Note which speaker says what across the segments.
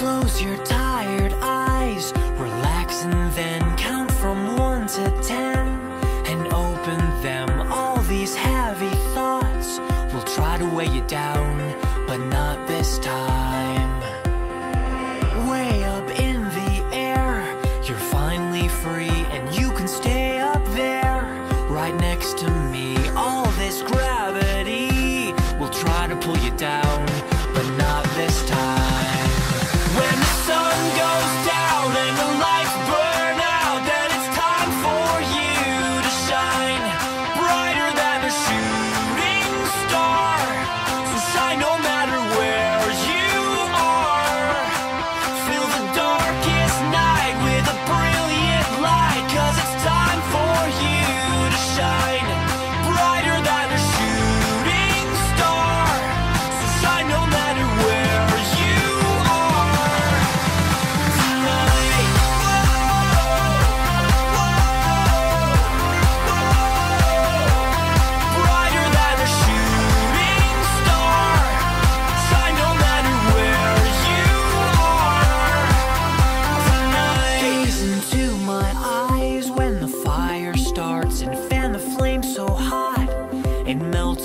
Speaker 1: Close your tired eyes, relax and then count from 1 to 10 And open them, all these heavy thoughts will try to weigh you down, but not this time.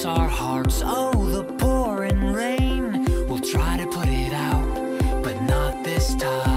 Speaker 1: our hearts. Oh, the pouring rain. We'll try to put it out But not this time.